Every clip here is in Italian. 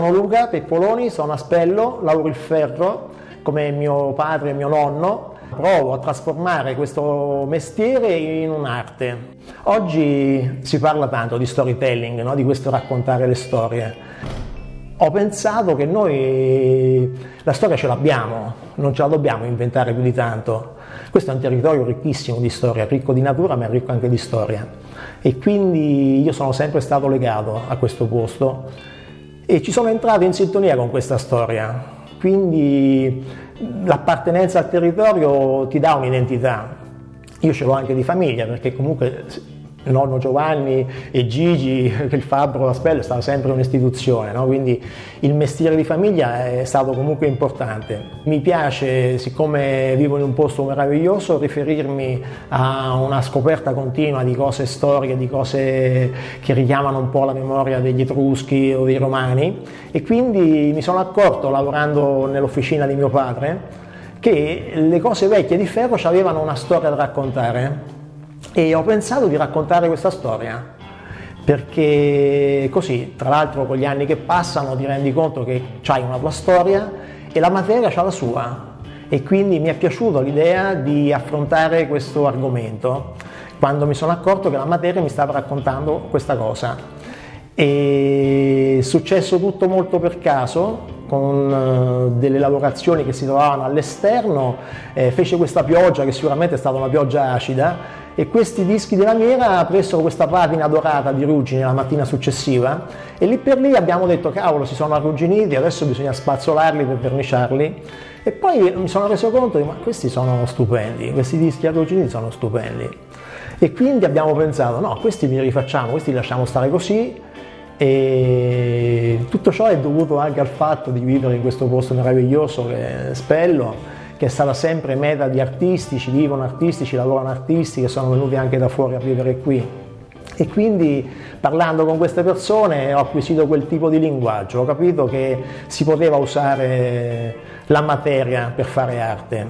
Sono Luca Peppoloni, sono a Spello, lavoro il ferro come mio padre e mio nonno. Provo a trasformare questo mestiere in un'arte. Oggi si parla tanto di storytelling, no? di questo raccontare le storie. Ho pensato che noi la storia ce l'abbiamo, non ce la dobbiamo inventare più di tanto. Questo è un territorio ricchissimo di storia, ricco di natura ma ricco anche di storia. E quindi io sono sempre stato legato a questo posto e ci sono entrato in sintonia con questa storia. Quindi l'appartenenza al territorio ti dà un'identità. Io ce l'ho anche di famiglia perché comunque nonno Giovanni e Gigi, il fabbro la spella è stata sempre un'istituzione, no? quindi il mestiere di famiglia è stato comunque importante. Mi piace, siccome vivo in un posto meraviglioso, riferirmi a una scoperta continua di cose storiche, di cose che richiamano un po' la memoria degli Etruschi o dei Romani e quindi mi sono accorto lavorando nell'officina di mio padre che le cose vecchie di ferro avevano una storia da raccontare e ho pensato di raccontare questa storia perché così, tra l'altro con gli anni che passano ti rendi conto che c'hai una tua storia e la materia ha la sua e quindi mi è piaciuta l'idea di affrontare questo argomento quando mi sono accorto che la materia mi stava raccontando questa cosa. È successo tutto molto per caso, con eh, delle lavorazioni che si trovavano all'esterno, eh, fece questa pioggia che sicuramente è stata una pioggia acida e questi dischi di lamiera presero questa patina dorata di ruggine la mattina successiva e lì per lì abbiamo detto cavolo si sono arrugginiti, adesso bisogna spazzolarli per verniciarli. E poi mi sono reso conto di ma questi sono stupendi, questi dischi arrugginiti sono stupendi. E quindi abbiamo pensato no, questi li rifacciamo, questi li lasciamo stare così e tutto ciò è dovuto anche al fatto di vivere in questo posto meraviglioso che è Spello che stata sempre meta di artisti, ci vivono artisti, ci lavorano artisti che sono venuti anche da fuori a vivere qui. E quindi parlando con queste persone ho acquisito quel tipo di linguaggio, ho capito che si poteva usare la materia per fare arte.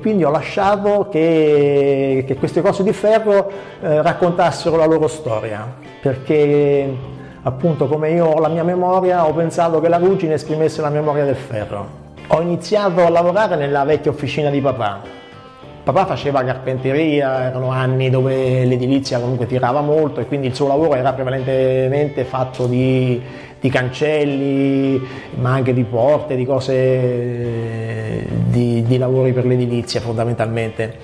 Quindi ho lasciato che, che queste cose di ferro eh, raccontassero la loro storia, perché appunto come io ho la mia memoria ho pensato che la ruggine esprimesse la memoria del ferro. Ho iniziato a lavorare nella vecchia officina di papà. Papà faceva carpenteria, erano anni dove l'edilizia comunque tirava molto e quindi il suo lavoro era prevalentemente fatto di, di cancelli, ma anche di porte, di cose, di, di lavori per l'edilizia fondamentalmente.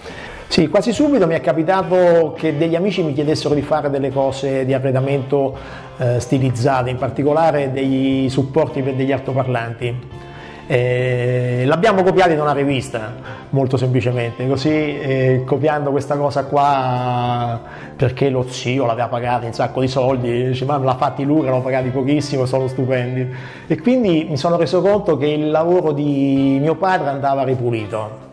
Sì, quasi subito mi è capitato che degli amici mi chiedessero di fare delle cose di arredamento eh, stilizzate, in particolare dei supporti per degli altoparlanti. Eh, l'abbiamo copiato in una rivista, molto semplicemente, così eh, copiando questa cosa qua perché lo zio l'aveva pagata un sacco di soldi, dice ma l'ha fatti lui, l'hanno pagati pochissimo, sono stupendi. E quindi mi sono reso conto che il lavoro di mio padre andava ripulito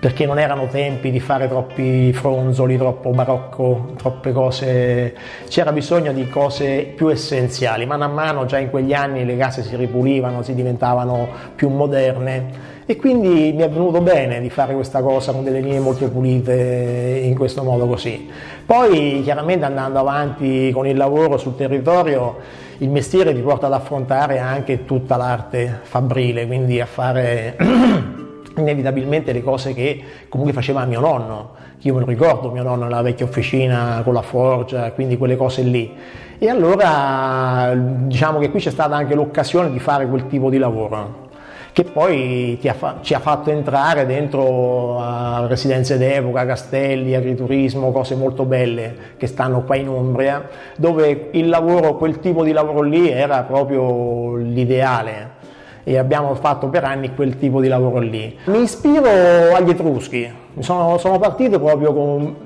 perché non erano tempi di fare troppi fronzoli, troppo barocco, troppe cose, c'era bisogno di cose più essenziali. Mano a mano già in quegli anni le case si ripulivano, si diventavano più moderne e quindi mi è venuto bene di fare questa cosa con delle linee molto pulite in questo modo così. Poi chiaramente andando avanti con il lavoro sul territorio il mestiere ti porta ad affrontare anche tutta l'arte fabbrile, quindi a fare inevitabilmente le cose che comunque faceva mio nonno, io me lo ricordo, mio nonno nella vecchia officina con la forgia, quindi quelle cose lì. E allora diciamo che qui c'è stata anche l'occasione di fare quel tipo di lavoro che poi ha, ci ha fatto entrare dentro a residenze d'epoca, castelli, agriturismo, cose molto belle che stanno qua in Umbria, dove il lavoro, quel tipo di lavoro lì era proprio l'ideale e abbiamo fatto per anni quel tipo di lavoro lì. Mi ispiro agli Etruschi, sono, sono partito proprio con...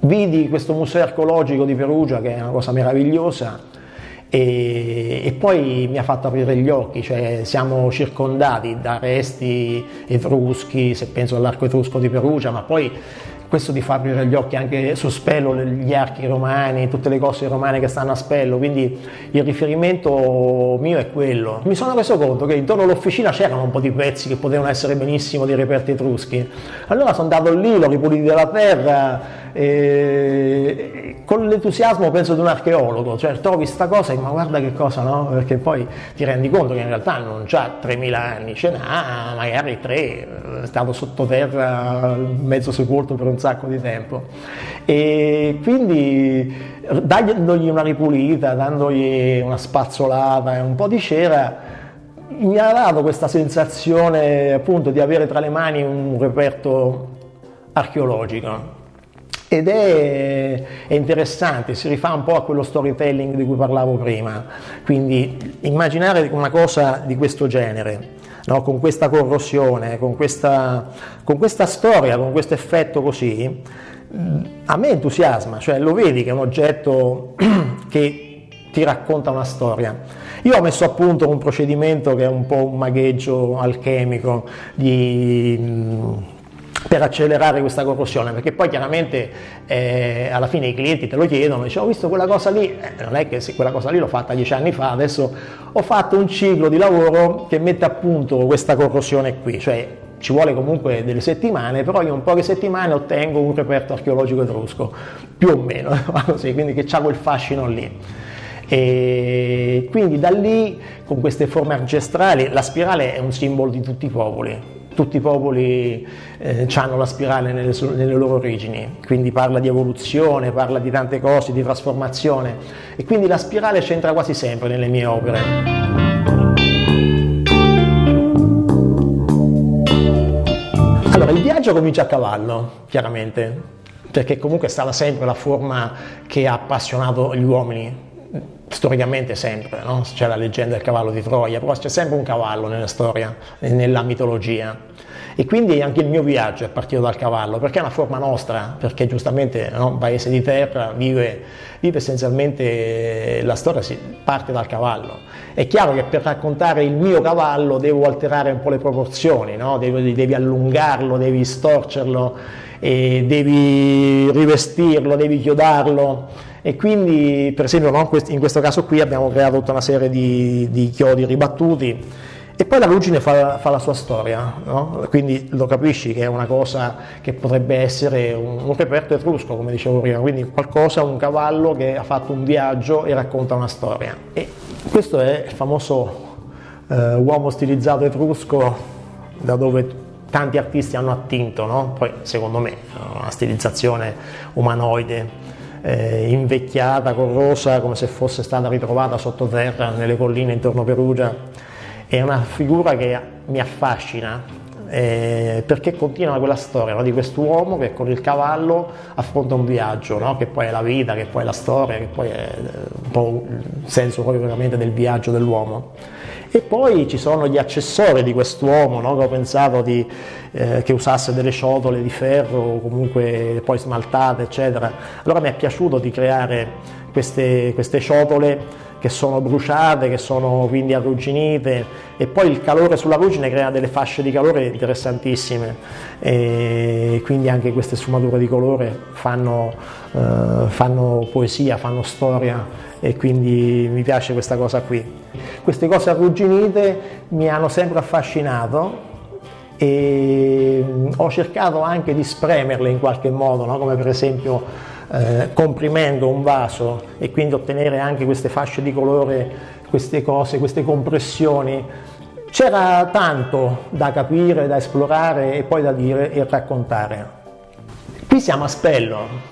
vidi questo museo archeologico di Perugia che è una cosa meravigliosa e, e, poi mi ha fatto aprire gli occhi, cioè siamo circondati da resti etruschi, se penso all'arco etrusco di Perugia, ma poi questo ti fa aprire gli occhi anche su Spello, gli archi romani, tutte le cose romane che stanno a Spello, quindi il riferimento mio è quello. Mi sono reso conto che intorno all'officina c'erano un po' di pezzi che potevano essere benissimo dei reperti etruschi, allora sono andato lì, l'ho ripulito dalla terra, eh, con l'entusiasmo penso di un archeologo, cioè trovi questa cosa e ma guarda che cosa, no? Perché poi ti rendi conto che in realtà non c'ha 3.000 anni, ce n'ha magari 3, è stato sottoterra, mezzo sepolto per un sacco di tempo. E quindi dandogli una ripulita, dandogli una spazzolata e un po' di cera, mi ha dato questa sensazione appunto di avere tra le mani un reperto archeologico ed è, è, interessante, si rifà un po' a quello storytelling di cui parlavo prima, quindi immaginare una cosa di questo genere, no? con questa corrosione, con questa, con questa storia, con questo effetto così, a me entusiasma, cioè lo vedi che è un oggetto che ti racconta una storia. Io ho messo a punto un procedimento che è un po' un magheggio alchemico di per accelerare questa corrosione, perché poi chiaramente eh, alla fine i clienti te lo chiedono, dice ho visto quella cosa lì, eh, non è che se quella cosa lì l'ho fatta dieci anni fa, adesso ho fatto un ciclo di lavoro che mette a punto questa corrosione qui, cioè ci vuole comunque delle settimane, però io in poche settimane ottengo un reperto archeologico etrusco, più o meno, così, quindi che ha quel fascino lì. E quindi da lì, con queste forme ancestrali, la spirale è un simbolo di tutti i popoli, tutti i popoli eh, hanno la spirale nelle, nelle, loro origini, quindi parla di evoluzione, parla di tante cose, di trasformazione. E quindi la spirale c'entra quasi sempre nelle mie opere. Allora, il viaggio comincia a cavallo, chiaramente, perché comunque è stata sempre la forma che ha appassionato gli uomini, storicamente sempre, no? c'è la leggenda del cavallo di Troia, però c'è sempre un cavallo nella storia, nella mitologia. E quindi anche il mio viaggio è partito dal cavallo, perché è una forma nostra, perché giustamente no, un paese di terra vive, vive, essenzialmente la storia si parte dal cavallo. È chiaro che per raccontare il mio cavallo devo alterare un po' le proporzioni, no? devi, devi, allungarlo, devi storcerlo, devi rivestirlo, devi chiodarlo e quindi per esempio no, in questo caso qui abbiamo creato tutta una serie di, di chiodi ribattuti e poi la ruggine fa, fa la sua storia, no? quindi lo capisci che è una cosa che potrebbe essere un, un, reperto etrusco, come dicevo prima, quindi qualcosa, un cavallo che ha fatto un viaggio e racconta una storia. E questo è il famoso eh, uomo stilizzato etrusco da dove tanti artisti hanno attinto, no? poi secondo me una stilizzazione umanoide eh, invecchiata, corrosa, come se fosse stata ritrovata sottoterra nelle colline intorno a Perugia. È una figura che mi affascina eh, perché continua quella storia no? di quest'uomo che con il cavallo affronta un viaggio, no? che poi è la vita, che poi è la storia, che poi è eh, un po' il senso proprio veramente del viaggio dell'uomo. E poi ci sono gli accessori di quest'uomo, no? che ho pensato di, eh, che usasse delle ciotole di ferro, comunque poi smaltate, eccetera. Allora mi è piaciuto di creare queste, queste ciotole che sono bruciate, che sono quindi arrugginite e poi il calore sulla ruggine crea delle fasce di calore interessantissime e quindi anche queste sfumature di colore fanno, eh, fanno poesia, fanno storia e quindi mi piace questa cosa qui. Queste cose arrugginite mi hanno sempre affascinato e ho cercato anche di spremerle in qualche modo, no? come per esempio eh, comprimendo un vaso e quindi ottenere anche queste fasce di colore, queste cose, queste compressioni. C'era tanto da capire, da esplorare e poi da dire e raccontare. Qui siamo a Spello,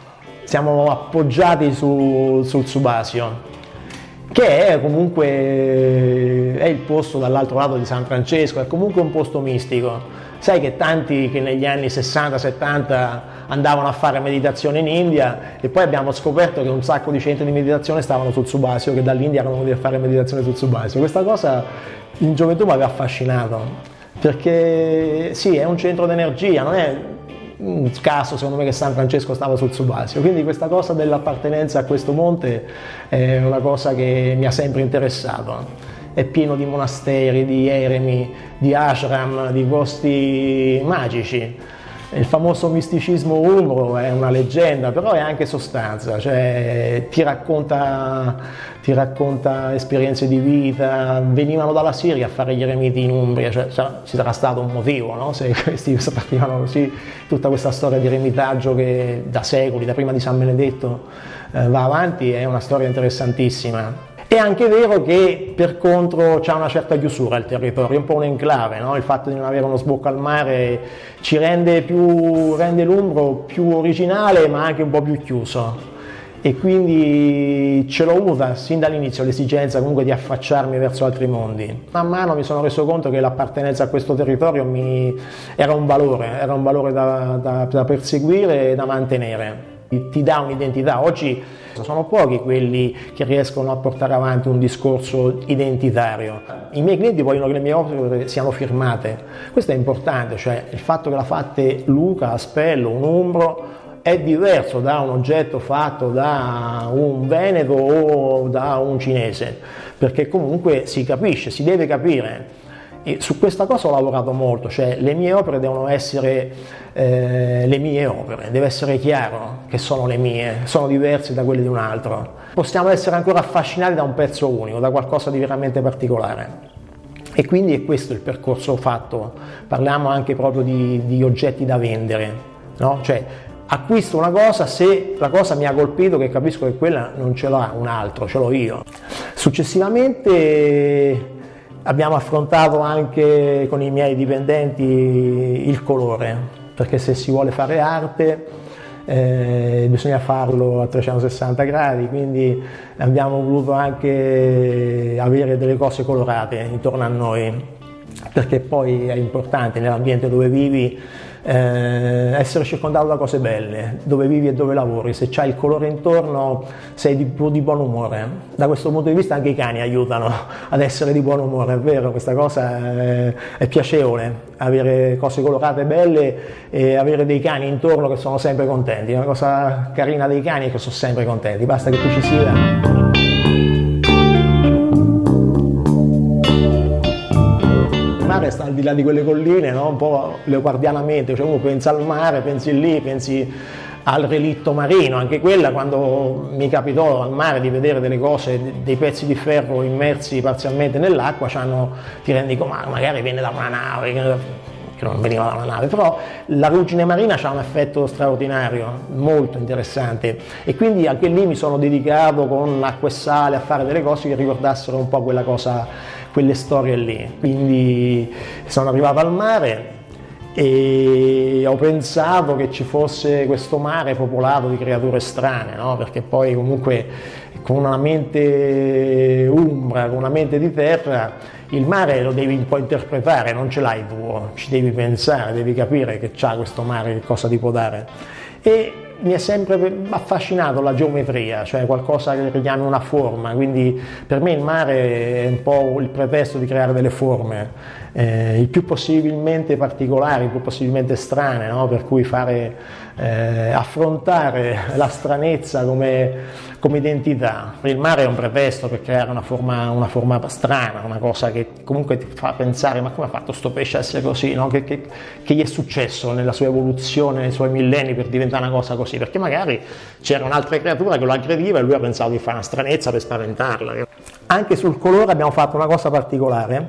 siamo appoggiati su, sul Subasio, che è comunque è il posto dall'altro lato di San Francesco, è comunque un posto mistico. Sai che tanti che negli anni 60-70 andavano a fare meditazione in India e poi abbiamo scoperto che un sacco di centri di meditazione stavano sul Subasio, che dall'India erano venuti a fare meditazione sul Subasio. Questa cosa in gioventù mi aveva affascinato, perché sì, è un centro d'energia, non è un caso secondo me che San Francesco stava sul Subasio, quindi questa cosa dell'appartenenza a questo monte è una cosa che mi ha sempre interessato. È pieno di monasteri, di eremi, di ashram, di posti magici il famoso misticismo umbro è una leggenda, però è anche sostanza, cioè ti racconta, ti racconta esperienze di vita, venivano dalla Siria a fare gli eremiti in Umbria, cioè, ci sarà stato un motivo no? se questi partivano così, tutta questa storia di eremitaggio che da secoli, da prima di San Benedetto, eh, va avanti, è una storia interessantissima. È anche vero che per contro c'è una certa chiusura il territorio, un po' un enclave, no? il fatto di non avere uno sbocco al mare ci rende, più, rende l'Umbro più originale ma anche un po' più chiuso e quindi ce l'ho avuta sin dall'inizio l'esigenza comunque di affacciarmi verso altri mondi. Man mano mi sono reso conto che l'appartenenza a questo territorio mi... era un valore, era un valore da, da, da perseguire e da mantenere ti dà un'identità. Oggi sono pochi quelli che riescono a portare avanti un discorso identitario. I miei clienti vogliono che le mie opere siano firmate. Questo è importante, cioè il fatto che la fatte Luca, Aspello, un Umbro è diverso da un oggetto fatto da un veneto o da un cinese, perché comunque si capisce, si deve capire e su questa cosa ho lavorato molto, cioè le mie opere devono essere eh, le mie opere, deve essere chiaro che sono le mie, sono diverse da quelle di un altro. Possiamo essere ancora affascinati da un pezzo unico, da qualcosa di veramente particolare. E quindi è questo il percorso fatto, parliamo anche proprio di, di oggetti da vendere, no? cioè acquisto una cosa se la cosa mi ha colpito che capisco che quella non ce l'ha un altro, ce l'ho io. Successivamente Abbiamo affrontato anche con i miei dipendenti il colore, perché se si vuole fare arte eh, bisogna farlo a 360 gradi, quindi abbiamo voluto anche avere delle cose colorate intorno a noi, perché poi è importante nell'ambiente dove vivi eh, essere circondato da cose belle, dove vivi e dove lavori, se c'hai il colore intorno sei di, di buon umore. Da questo punto di vista anche i cani aiutano ad essere di buon umore, è vero, questa cosa è, è piacevole, avere cose colorate belle e avere dei cani intorno che sono sempre contenti. Una cosa carina dei cani è che sono sempre contenti, basta che tu ci sia. Sta al di là di quelle colline, no? un po' leopardianamente, cioè uno pensa al mare, pensi lì, pensi al relitto marino, anche quella quando mi capitò al mare di vedere delle cose, dei pezzi di ferro immersi parzialmente nell'acqua, ti rendi conto, ma magari viene da una nave, che non veniva da una nave, però la ruggine marina ha un effetto straordinario, molto interessante e quindi anche lì mi sono dedicato con acqua e sale a fare delle cose che ricordassero un po' quella cosa, quelle storie lì. Quindi sono arrivato al mare e ho pensato che ci fosse questo mare popolato di creature strane, no? perché poi comunque con una mente umbra, con una mente di terra, il mare lo devi un po' interpretare, non ce l'hai tu, ci devi pensare, devi capire che c'ha questo mare, che cosa ti può dare. E mi è sempre affascinato la geometria, cioè qualcosa che richiami una forma, quindi per me il mare è un po' il pretesto di creare delle forme, eh, il più possibilmente particolari, il più possibilmente strane, no? per cui fare, eh, affrontare la stranezza come come identità. Il mare è un pretesto per creare una forma, una forma strana, una cosa che comunque ti fa pensare ma come ha fatto questo pesce a essere così, no? che, che, che, gli è successo nella sua evoluzione, nei suoi millenni per diventare una cosa così, perché magari c'era un'altra creatura che lo aggrediva e lui ha pensato di fare una stranezza per spaventarla. Anche sul colore abbiamo fatto una cosa particolare,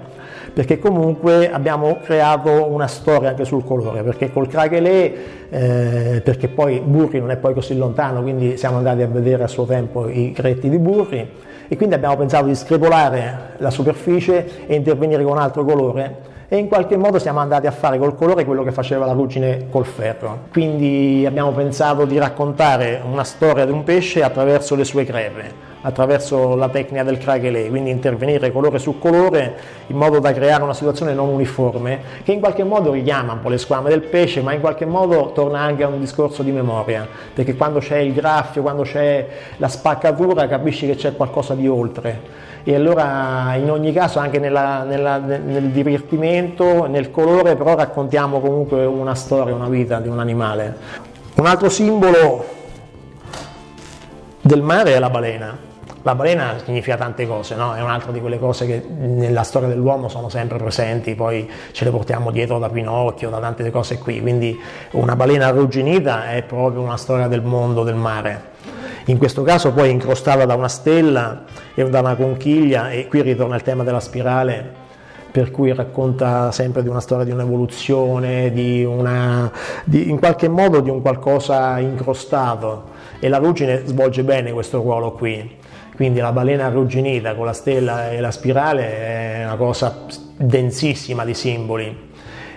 perché comunque abbiamo creato una storia anche sul colore, perché col Kragelé, eh, perché poi Burri non è poi così lontano, quindi siamo andati a vedere a suo tempo i cretti di Burri. E quindi abbiamo pensato di screpolare la superficie e intervenire con un altro colore. E in qualche modo siamo andati a fare col colore quello che faceva la ruggine col ferro. Quindi abbiamo pensato di raccontare una storia di un pesce attraverso le sue crepe attraverso la tecnica del craquelé, quindi intervenire colore su colore in modo da creare una situazione non uniforme che in qualche modo richiama un po' le squame del pesce ma in qualche modo torna anche a un discorso di memoria. Perché quando c'è il graffio, quando c'è la spaccatura capisci che c'è qualcosa di oltre. E allora in ogni caso anche nella, nella, nel divertimento, nel colore però raccontiamo comunque una storia, una vita di un animale. Un altro simbolo del mare è la balena La balena significa tante cose, no? è un'altra di quelle cose che nella storia dell'uomo sono sempre presenti, poi ce le portiamo dietro da Pinocchio, da tante cose qui, quindi una balena arrugginita è proprio una storia del mondo del mare. In questo caso poi è incrostata da una stella e da una conchiglia e qui ritorna il tema della spirale per cui racconta sempre di una storia di un'evoluzione, di una, di, in qualche modo di un qualcosa incrostato e la ruggine svolge bene questo ruolo qui. Quindi la balena arrugginita con la stella e la spirale è una cosa densissima di simboli.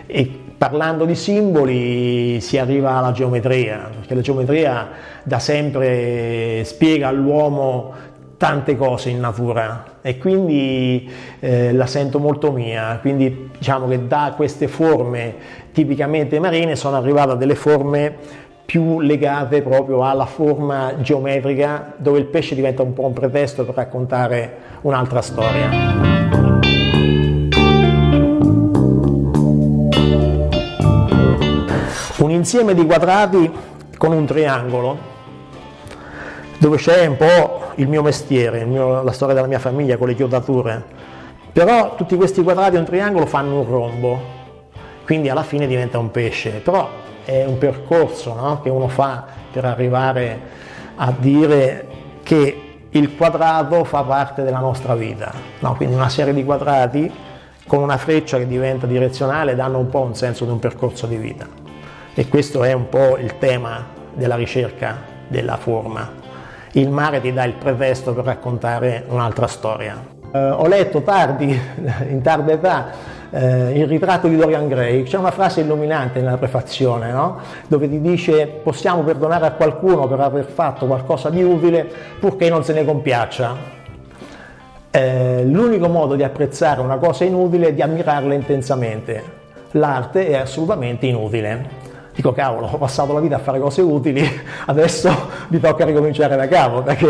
E parlando di simboli si arriva alla geometria, perché la geometria da sempre spiega all'uomo tante cose in natura e quindi eh, la sento molto mia, quindi diciamo che da queste forme tipicamente marine sono arrivate delle forme più legate proprio alla forma geometrica dove il pesce diventa un po' un pretesto per raccontare un'altra storia. Un insieme di quadrati con un triangolo dove c'è un po' il mio mestiere, il mio, la storia della mia famiglia con le chiodature, però tutti questi quadrati e un triangolo fanno un rombo, quindi alla fine diventa un pesce, però è un percorso no? che uno fa per arrivare a dire che il quadrato fa parte della nostra vita, no? quindi una serie di quadrati con una freccia che diventa direzionale danno un po' un senso di un percorso di vita e questo è un po' il tema della ricerca della forma. Il mare ti dà il pretesto per raccontare un'altra storia. Eh, ho letto tardi, in tarda età, eh, il ritratto di Dorian Gray, c'è una frase illuminante nella prefazione, no? dove ti dice possiamo perdonare a qualcuno per aver fatto qualcosa di utile purché non se ne compiaccia. Eh, l'unico modo di apprezzare una cosa inutile è di ammirarla intensamente. L'arte è assolutamente inutile. Dico cavolo, ho passato la vita a fare cose utili, adesso mi tocca ricominciare da capo, perché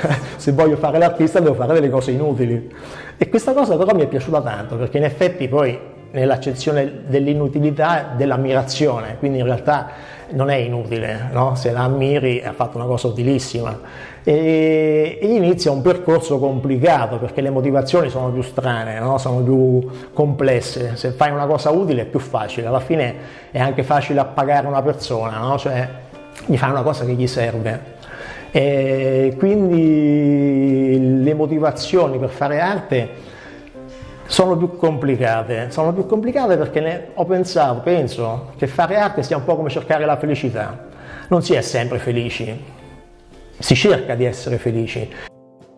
se voglio fare l'artista devo fare delle cose inutili. E questa cosa però mi è piaciuta tanto, perché in effetti poi nell'accezione dell'inutilità dell'ammirazione, quindi in realtà non è inutile, no? se la ammiri ha fatto una cosa utilissima. E, inizia un percorso complicato perché le motivazioni sono più strane, no? sono più complesse. Se fai una cosa utile è più facile, alla fine è anche facile appagare una persona, no? cioè gli fai una cosa che gli serve. E quindi le motivazioni per fare arte sono più complicate, sono più complicate perché ho pensato, penso che fare arte sia un po' come cercare la felicità. Non si è sempre felici, si cerca di essere felici.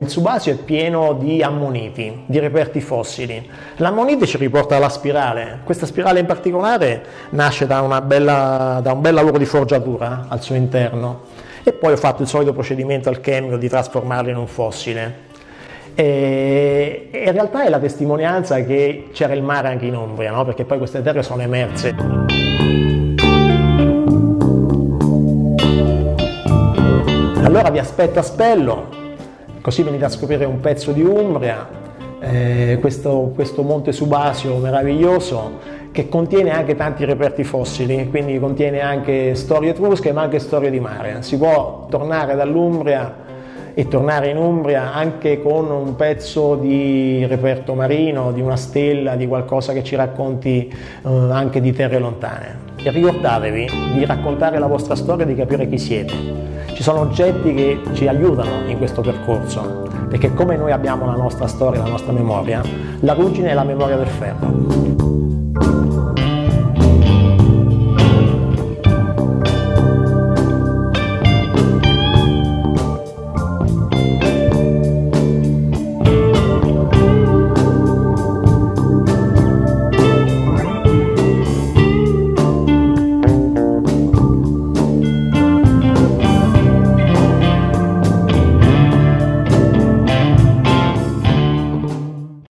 Il subasio è pieno di ammoniti, di reperti fossili. L'ammonite ci riporta alla spirale. Questa spirale in particolare nasce da, bella, da un bel lavoro di forgiatura al suo interno e poi ho fatto il solito procedimento alchemico di trasformarla in un fossile. E, in realtà è la testimonianza che c'era il mare anche in Umbria, no? perché poi queste terre sono emerse. Allora vi aspetto a Spello, così venite a scoprire un pezzo di Umbria, eh, questo, questo monte subasio meraviglioso che contiene anche tanti reperti fossili, quindi contiene anche storie etrusche ma anche storie di mare. Si può tornare dall'Umbria e tornare in Umbria anche con un pezzo di reperto marino, di una stella, di qualcosa che ci racconti eh, anche di terre lontane. E ricordatevi di raccontare la vostra storia e di capire chi siete. Ci sono oggetti che ci aiutano in questo percorso, perché come noi abbiamo la nostra storia, la nostra memoria, la ruggine è la memoria del ferro.